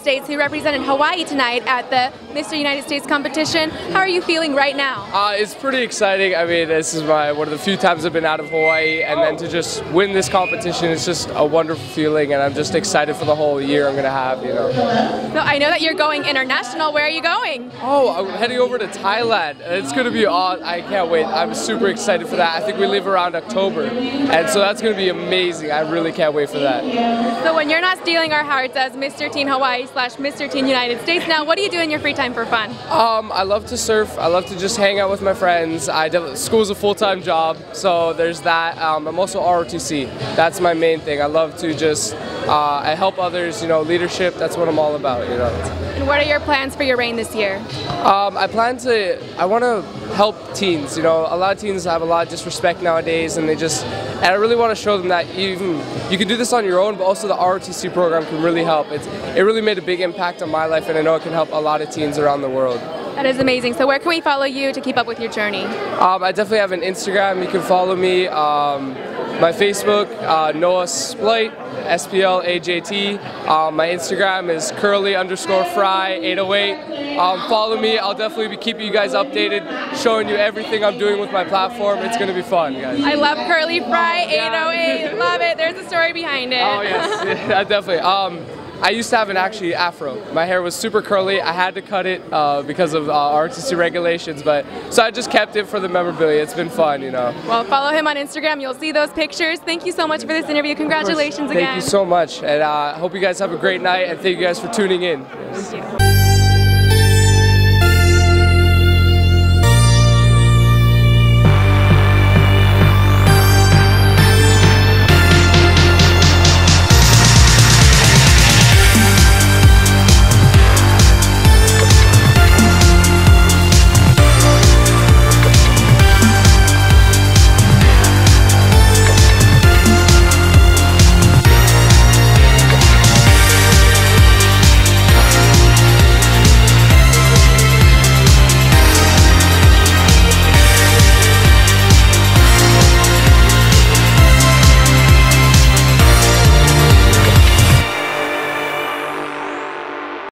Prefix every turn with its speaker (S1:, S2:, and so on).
S1: States who represented Hawaii tonight at the Mr. United States competition. How are you feeling right now?
S2: Uh, it's pretty exciting. I mean, this is my one of the few times I've been out of Hawaii, and then to just win this competition is just a wonderful feeling, and I'm just excited for the whole year I'm gonna have. You know.
S1: So I know that you're going international. Where are you going?
S2: Oh, I'm heading over to Thailand. It's gonna be awesome. I can't wait. I'm super excited for that. I think we leave around October, and so that's gonna be amazing. I really can't wait for that.
S1: So when you're not stealing our hearts as Mr. Teen Hawaii slash Mr. Teen United States now, what do you do in your free time for fun?
S2: Um, I love to surf. I love to just hang out with my friends. I school's a full-time job, so there's that. Um, I'm also ROTC. That's my main thing. I love to just uh, I help others. You know, leadership. That's what I'm all about. You know.
S1: And what are your plans for your reign this year?
S2: Um, I plan to. I want to help teens. You know, a lot of teens have a lot of disrespect nowadays, and they just. And I really want to show them that even you can do this on your own, but also the ROTC program can really help. It's it really made a big impact on my life, and I know it can help a lot of teens around the world.
S1: That is amazing. So where can we follow you to keep up with your journey?
S2: Um, I definitely have an Instagram. You can follow me. Um, my Facebook, uh, Noah Splajt, S P L A J T. Um, my Instagram is curly underscore fry 808. Um, follow me. I'll definitely be keeping you guys updated, showing you everything I'm doing with my platform. It's going to be fun, guys.
S1: I love Curly Fry 808. Love it. There's a story behind it.
S2: Oh, yes. yeah, definitely. Um, I used to have an actually afro. My hair was super curly. I had to cut it uh, because of uh, RTC regulations, but so I just kept it for the memorabilia. It's been fun, you know.
S1: Well, follow him on Instagram. You'll see those pictures. Thank you so much for this interview. Congratulations
S2: Thank
S1: again.
S2: Thank you so much, and I uh, hope you guys have a great night. And thank you guys for tuning in. Yes.